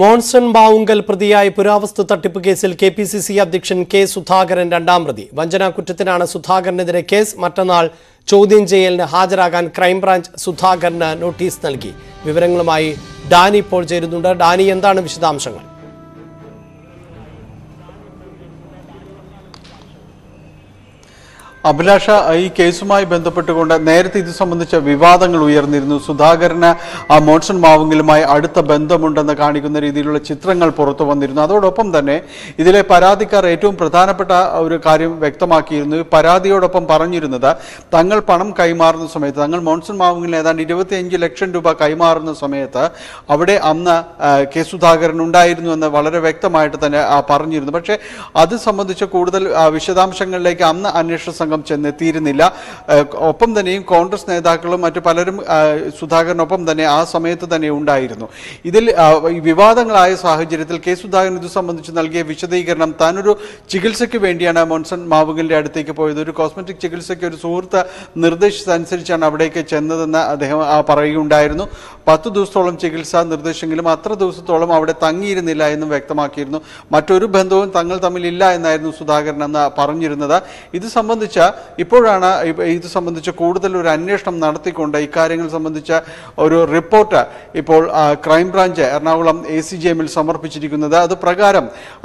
മോൺസൺ ബാവുങ്കൽ പ്രതിയായ പുരാവസ്തു തട്ടിപ്പ് കേസിൽ കെ പി സി സി അധ്യക്ഷൻ കെ സുധാകരൻ രണ്ടാം പ്രതി. വഞ്ചനാ കുറ്റത്തിനാണ് സുധാകരനെതിരെ കേസ്. മറ്റന്നാൾ ചോദ്യം ചെയ്യലിന് ഹാജരാകാൻ ക്രൈംബ്രാഞ്ച് സുധാകരന് നോട്ടീസ് നൽകി. വിവരങ്ങളുമായി ഡാനി ഇപ്പോൾ ചേരുന്നുണ്ട്. ഡാനി എന്താണ് വിശദാംശങ്ങൾ? അഭിലാഷ ഈ കേസുമായി ബന്ധപ്പെട്ടുകൊണ്ട് നേരത്തെ ഇത് സംബന്ധിച്ച വിവാദങ്ങൾ ഉയർന്നിരുന്നു. സുധാകരന് ആ മോൺസൺ മാവുങ്കിലുമായി അടുത്ത ബന്ധമുണ്ടെന്ന് കാണിക്കുന്ന രീതിയിലുള്ള ചിത്രങ്ങൾ പുറത്തു വന്നിരുന്നു. അതോടൊപ്പം തന്നെ ഇതിലെ പരാതിക്കാർ ഏറ്റവും പ്രധാനപ്പെട്ട ഒരു കാര്യം വ്യക്തമാക്കിയിരുന്നു. പരാതിയോടൊപ്പം പറഞ്ഞിരുന്നത് തങ്ങൾ പണം കൈമാറുന്ന സമയത്ത് തങ്ങൾ മോൺസൺ മാവുങ്കിൽ ഏതാണ്ട് ഇരുപത്തിയഞ്ച് ലക്ഷം രൂപ കൈമാറുന്ന സമയത്ത് അവിടെ അന്ന് കെ സുധാകരൻ ഉണ്ടായിരുന്നു എന്ന് വളരെ വ്യക്തമായിട്ട് തന്നെ പറഞ്ഞിരുന്നു. പക്ഷേ അത് സംബന്ധിച്ച് കൂടുതൽ വിശദാംശങ്ങളിലേക്ക് അന്ന് അന്വേഷണ സംഘം ചെന്നെത്തിയിരുന്നില്ല. ഒപ്പം തന്നെയും കോൺഗ്രസ് നേതാക്കളും മറ്റു പലരും സുധാകരനൊപ്പം തന്നെ ആ സമയത്ത് തന്നെ ഉണ്ടായിരുന്നു. ഇതിൽ വിവാദങ്ങളായ സാഹചര്യത്തിൽ കെ സുധാകരൻ ഇത് സംബന്ധിച്ച് നൽകിയ വിശദീകരണം താനൊരു ചികിത്സയ്ക്ക് വേണ്ടിയാണ് മോൺസൺ മാവുകലിന്റെ അടുത്തേക്ക് പോയത്. ഒരു കോസ്മെറ്റിക് ചികിത്സയ്ക്ക് ഒരു സുഹൃത്ത് നിർദ്ദേശിച്ചതനുസരിച്ചാണ് അവിടേക്ക് ചെന്നതെന്ന് അദ്ദേഹം പറയുകയുണ്ടായിരുന്നു. പത്ത് ദിവസത്തോളം ചികിത്സാ നിർദ്ദേശമെങ്കിലും അത്ര ദിവസത്തോളം അവിടെ തങ്ങിയിരുന്നില്ല എന്നും വ്യക്തമാക്കിയിരുന്നു. മറ്റൊരു ബന്ധവും തങ്ങൾ തമ്മിലില്ല എന്നായിരുന്നു സുധാകരൻ എന്ന് പറഞ്ഞിരുന്നത്. ഇത് സംബന്ധിച്ച ഇപ്പോഴാണ് ഇപ്പ- ഇത് സംബന്ധിച്ച് കൂടുതൽ ഒരു അന്വേഷണം നടത്തിക്കൊണ്ട് ഇക്കാര്യങ്ങൾ സംബന്ധിച്ച ഒരു റിപ്പോർട്ട് ഇപ്പോൾ crime branch Ernakulam A C G എമ്മിൽ സമർപ്പിച്ചിരിക്കുന്നത്. അത് പ്രകാരം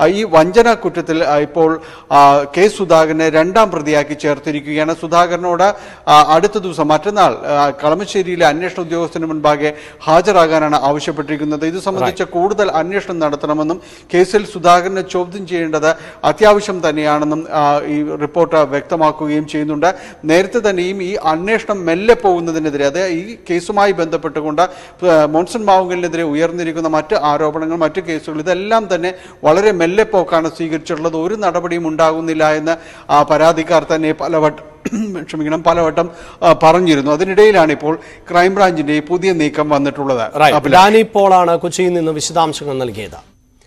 ഈ വഞ്ചന കുറ്റത്തിൽ ഇപ്പോൾ കെ സുധാകരനെ രണ്ടാം പ്രതിയാക്കി ചേർത്തിരിക്കുകയാണ്. സുധാകരനോട് അടുത്ത ദിവസം മറ്റന്നാൾ കളമശ്ശേരിയിലെ അന്വേഷണ ഉദ്യോഗസ്ഥന് മുൻപാകെ ഹാജരാകാനാണ് ആവശ്യപ്പെട്ടിരിക്കുന്നത്. ഇത് സംബന്ധിച്ച കൂടുതൽ അന്വേഷണം നടത്തണമെന്നും കേസിൽ സുധാകരനെ ചോദ്യം ചെയ്യേണ്ടത് അത്യാവശ്യം തന്നെയാണെന്നും ഈ റിപ്പോർട്ട് വ്യക്തമാക്കുകയും ചെയ്യുന്നുണ്ട്. നേരത്തെ തന്നെയും ഈ അന്വേഷണം മെല്ലെ പോകുന്നതിനെതിരെ അതായത് ഈ കേസുമായി ബന്ധപ്പെട്ടുകൊണ്ട് മോൺസൺ മാവുങ്കലിനെതിരെ ഉയർന്നിരിക്കുന്ന മറ്റ് ആരോപണങ്ങൾ മറ്റ് കേസുകൾ ഇതെല്ലാം തന്നെ വളരെ മെല്ലെ പോക്കാണ് സ്വീകരിച്ചിട്ടുള്ളത്. ഒരു നടപടിയും ഉണ്ടാകുന്നില്ല എന്ന് ആ, പരാതിക്കാർ തന്നെ പലവട്ടം ക്ഷമിക്കണം പലവട്ടം പറഞ്ഞിരുന്നു. അതിനിടയിലാണ് ഇപ്പോൾ ക്രൈംബ്രാഞ്ചിന്റെ പുതിയ നീക്കം വന്നിട്ടുള്ളത്. ഞാനിപ്പോഴാണ് ഡാനി പോളാണ് കൊച്ചിയിൽ നിന്ന് വിശദാംശങ്ങൾ നൽകിയത്.